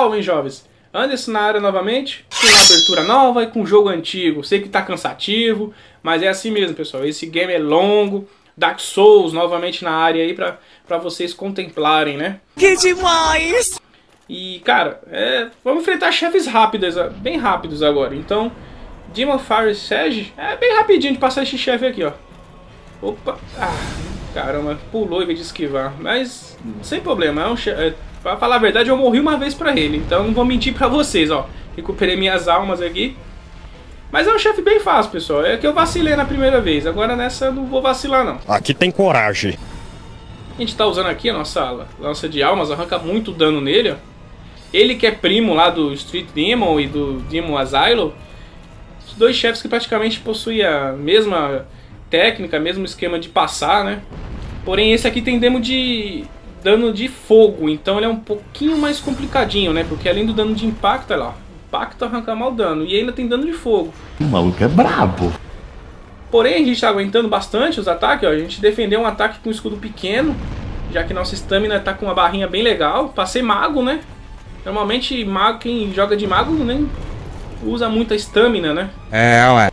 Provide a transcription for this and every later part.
legal, hein, jovens? Anderson na área novamente, com uma abertura nova e com jogo antigo. Sei que tá cansativo, mas é assim mesmo, pessoal. Esse game é longo. Dark Souls novamente na área aí pra, pra vocês contemplarem, né? Que demais! E, cara, é, vamos enfrentar chefes rápidos, bem rápidos agora. Então, Demon Fire Sage é bem rapidinho de passar esse chefe aqui, ó. Opa! Ah, caramba, pulou em vez de esquivar. Mas, sem problema, é um. É, pra falar a verdade, eu morri uma vez pra ele. Então, não vou mentir pra vocês, ó. Recuperei minhas almas aqui. Mas é um chefe bem fácil, pessoal. É que eu vacilei na primeira vez. Agora nessa eu não vou vacilar, não. Aqui tem coragem. A gente tá usando aqui a nossa lança de almas. Arranca muito dano nele, ó. Ele que é primo lá do Street Demon e do Demon Asylum, os dois chefes que praticamente possuem a mesma técnica, mesmo esquema de passar, né? Porém esse aqui tem demo de dano de fogo, então ele é um pouquinho mais complicadinho, né? Porque além do dano de impacto, olha lá, impacto arranca mal dano e ainda tem dano de fogo. O maluco é brabo. Porém a gente está aguentando bastante os ataques, ó. A gente defendeu um ataque com escudo pequeno, já que nossa estamina está com uma barrinha bem legal. Passei mago, né? Normalmente, mago, quem joga de mago nem usa muita estamina, né? É, ué.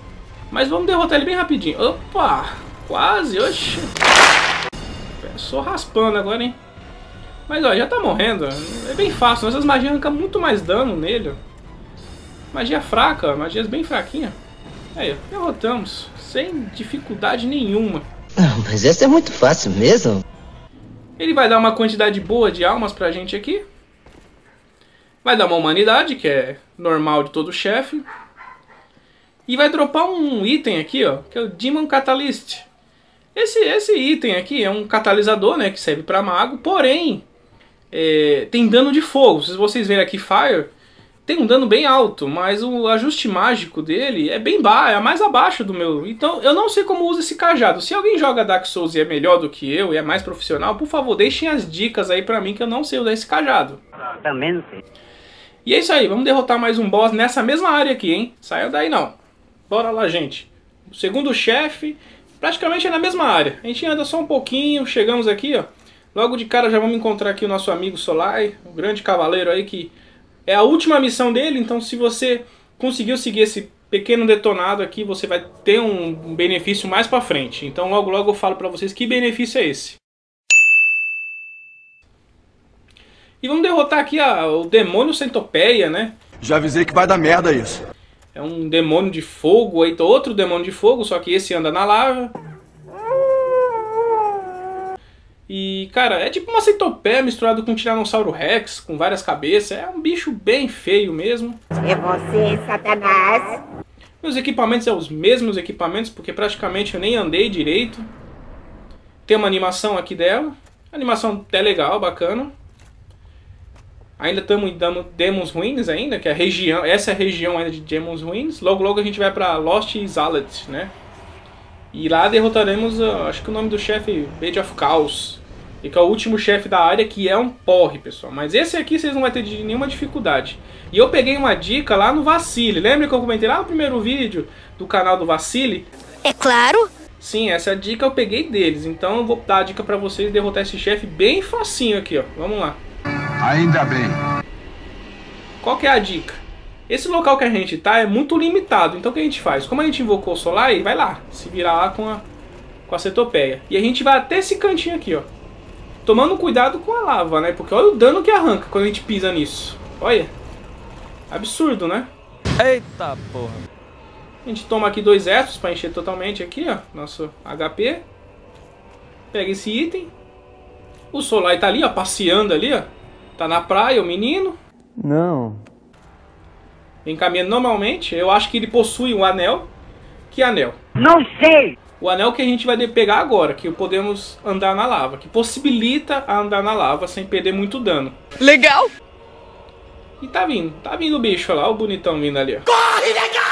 Mas vamos derrotar ele bem rapidinho. Opa! Quase, oxe. Só raspando agora, hein? Mas, ó, já tá morrendo. É bem fácil. Nossas magias arrancam muito mais dano nele. Magia fraca, magias bem fraquinha. Aí, ó, derrotamos. Sem dificuldade nenhuma. Não, mas essa é muito fácil mesmo. Ele vai dar uma quantidade boa de almas pra gente aqui. Vai dar uma humanidade, que é normal de todo chefe. E vai dropar um item aqui, ó, que é o Demon Catalyst. Esse, esse item aqui é um catalisador, né, que serve para mago, porém é, tem dano de fogo. Se vocês verem aqui Fire, tem um dano bem alto, mas o ajuste mágico dele é bem baixo, é mais abaixo do meu. Então eu não sei como usa esse cajado. Se alguém joga Dark Souls e é melhor do que eu e é mais profissional, por favor, deixem as dicas aí pra mim que eu não sei usar esse cajado. Também não sei. E é isso aí, vamos derrotar mais um boss nessa mesma área aqui, hein? Saiu daí não. Bora lá, gente. O segundo chefe, praticamente é na mesma área. A gente anda só um pouquinho, chegamos aqui, ó. Logo de cara já vamos encontrar aqui o nosso amigo Solai, o grande cavaleiro aí que é a última missão dele, então se você conseguiu seguir esse pequeno detonado aqui, você vai ter um benefício mais pra frente. Então logo logo eu falo pra vocês que benefício é esse. E vamos derrotar aqui a, o demônio centopeia, né? Já avisei que vai dar merda isso. É um demônio de fogo, aí outro demônio de fogo, só que esse anda na lava. E, cara, é tipo uma centopeia misturado com um Tiranossauro Rex, com várias cabeças. É um bicho bem feio mesmo. É você, Satanás. Meus equipamentos são os mesmos equipamentos, porque praticamente eu nem andei direito. Tem uma animação aqui dela. A animação é legal, bacana. Ainda estamos em Demons Ruins ainda, que é a região, essa é a região ainda de Demons Ruins. Logo logo a gente vai para Lost Zalet, né? E lá derrotaremos, uh, acho que o nome do chefe Bade of Chaos. E que é o último chefe da área, que é um porre, pessoal. Mas esse aqui vocês não vão ter nenhuma dificuldade. E eu peguei uma dica lá no Vacile. Lembra que eu comentei lá no primeiro vídeo do canal do Vacile? É claro. Sim, essa dica eu peguei deles. Então eu vou dar a dica pra vocês derrotar esse chefe bem facinho aqui, ó. Vamos lá. Ainda bem. Qual que é a dica? Esse local que a gente tá é muito limitado, então o que a gente faz? Como a gente invocou o Solar, vai lá, se virar lá com a, com a cetopeia. E a gente vai até esse cantinho aqui, ó. Tomando cuidado com a lava, né? Porque olha o dano que arranca quando a gente pisa nisso. Olha. Absurdo, né? Eita porra. A gente toma aqui dois Fs para encher totalmente aqui, ó. Nosso HP. Pega esse item. O Solar tá ali, ó, passeando ali, ó. Tá na praia o menino. Não. Vem caminhando normalmente. Eu acho que ele possui um anel. Que anel? Não sei. O anel que a gente vai pegar agora, que podemos andar na lava, que possibilita andar na lava sem perder muito dano. Legal. E tá vindo, tá vindo o bicho lá, o bonitão vindo ali, ó. Corre, negada!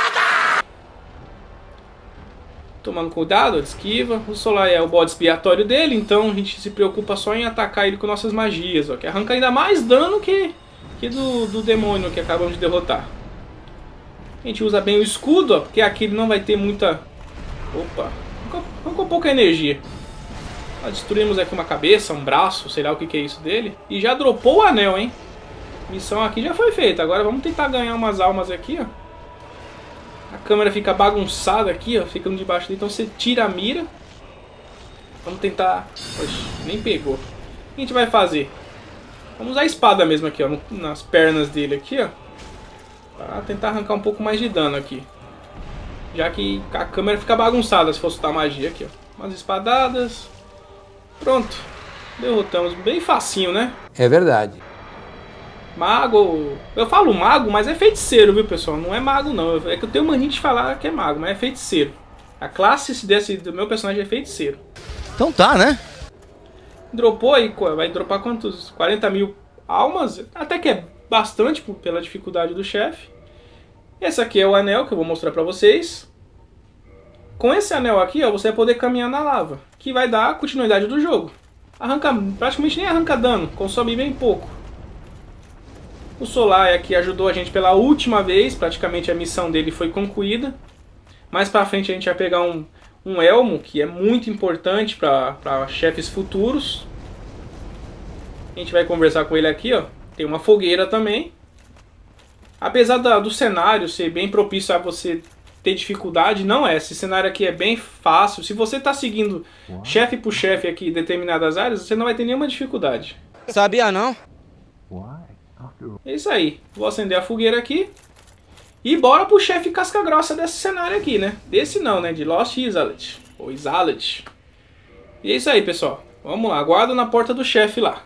Tomando cuidado, esquiva. O Solar é o bode expiatório dele, então a gente se preocupa só em atacar ele com nossas magias, ó. Que arranca ainda mais dano que, que do, do demônio que acabamos de derrotar. A gente usa bem o escudo, ó, porque aqui ele não vai ter muita... Opa, arrancou pouca energia. Nós destruímos aqui uma cabeça, um braço, sei lá o que, que é isso dele. E já dropou o anel, hein? Missão aqui já foi feita. Agora vamos tentar ganhar umas almas aqui, ó. A câmera fica bagunçada aqui, ó. Ficando debaixo dele. Então você tira a mira. Vamos tentar... Oxe, nem pegou. O que a gente vai fazer? Vamos usar a espada mesmo aqui, ó. Nas pernas dele aqui, ó. Pra tentar arrancar um pouco mais de dano aqui. Já que a câmera fica bagunçada se fosse usar magia aqui, ó. Umas espadadas. Pronto. Derrotamos. Bem facinho, né? É verdade. Mago. Eu falo mago, mas é feiticeiro, viu, pessoal? Não é mago, não. É que eu tenho mania de falar que é mago, mas é feiticeiro. A classe desse, do meu personagem é feiticeiro. Então tá, né? Dropou aí, vai dropar quantos? 40 mil almas? Até que é bastante pela dificuldade do chefe. Esse aqui é o anel que eu vou mostrar pra vocês. Com esse anel aqui, ó, você vai poder caminhar na lava, que vai dar continuidade do jogo. Arranca, praticamente nem arranca dano, consome bem pouco. O Solar aqui ajudou a gente pela última vez, praticamente a missão dele foi concluída. Mais pra frente a gente vai pegar um, um elmo, que é muito importante para chefes futuros. A gente vai conversar com ele aqui, ó. Tem uma fogueira também. Apesar da- do cenário ser bem propício a você ter dificuldade, não é. Esse cenário aqui é bem fácil. Se você está seguindo chefe por chefe aqui em determinadas áreas, você não vai ter nenhuma dificuldade. Sabia não? É isso aí. Vou acender a fogueira aqui. E bora pro chefe casca grossa desse cenário aqui, né? Desse não, né? De Lost Islet. Ou Islet. E é isso aí, pessoal. Vamos lá. Aguardo na porta do chefe lá.